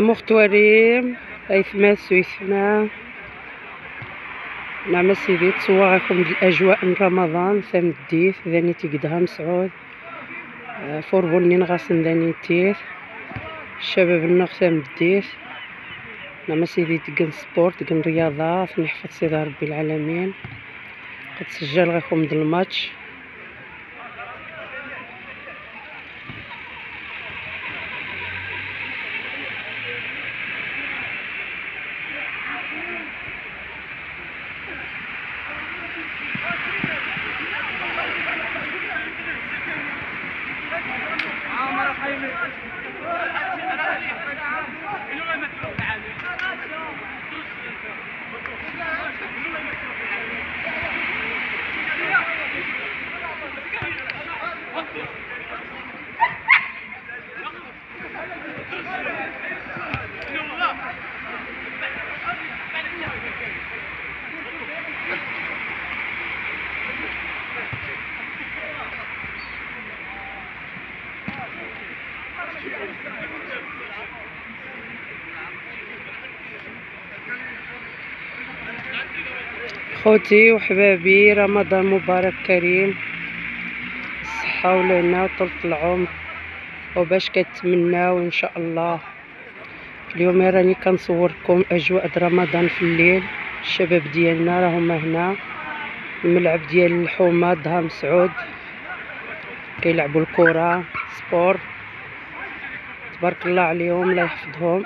مختورين ايثما سويثما نعم سيدي تصور لكم الأجواء من رمضان ثمديت ذاني تقدها مسعود. آه، فوربوني نغاسن ذاني تيث. الشباب النغ ثمديت نعم سيدي تقن سبورت تقن رياضات نحفظ سيدي ربي العالمين. قد سجل غيكم د الماتش. خوتي وحبابي رمضان مبارك كريم. الصحة والهنا وطولة العمر. وباش كتمناو ان شاء الله. اليوم راني كنصوركم أجواء رمضان في الليل. الشباب ديالنا راهم هنا. الملعب ديال الحومة دها مسعود كيلعبوا الكرة سبور. تبارك الله عليهم الله يحفظهم.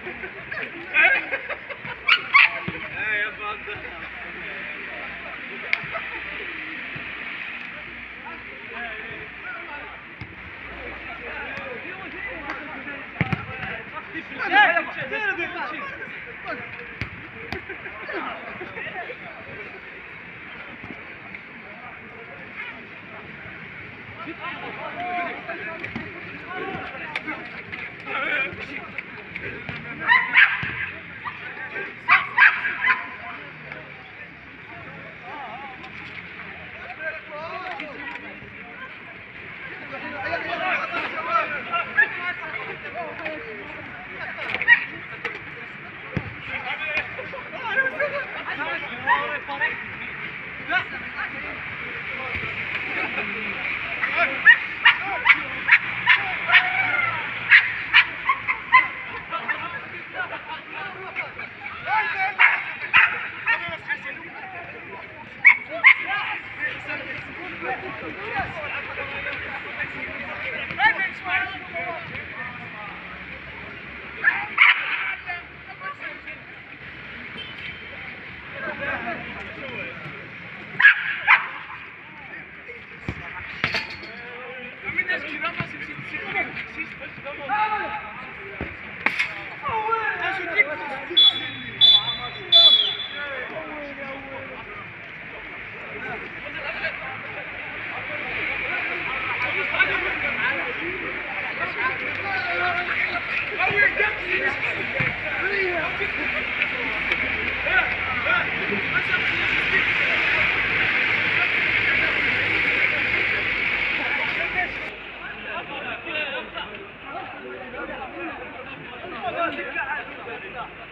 É, Thank you.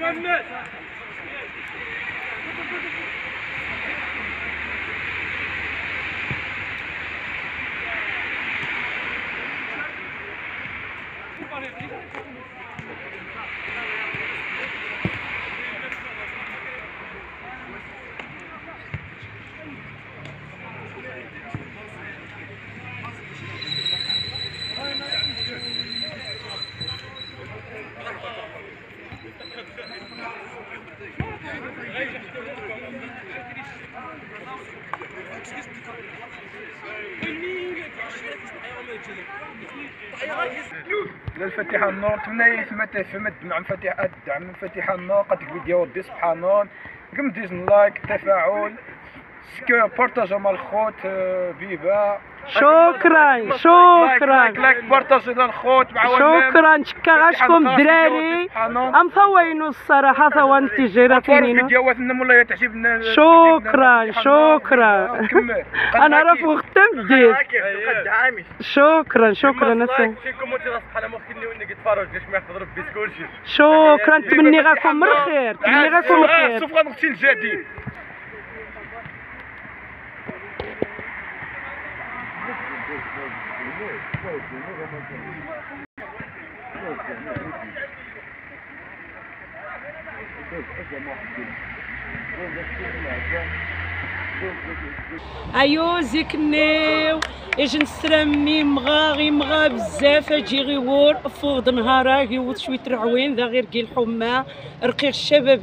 Mehmet! للفتيحة النور تمنى يثمت فمت مع مفاتيح الدعم مفاتيح النور قد فيديو دي سبحانون قم ديز لايك تفاعل. سكو بارطاج مع الخوت آه، بيبا شكرا شكرا لايك لايك بارطاج الخوت مع شكرا شكا غاشكم الدراري ام ثوينو الصراحه ثوان التجاره فينينو شكرا شكرا أنا راه فوق التمديد شكرا شكرا شكرا تمني غاكم الخير تمني غاكم الخير سوف غنغسل الجديد ايو زيكنيو أجي نسرمي مغا غي مغا بزاف أجي غي وور فوض نهارا غيوض شوية رعوين ذا غير كي الحمى رقيق الشباب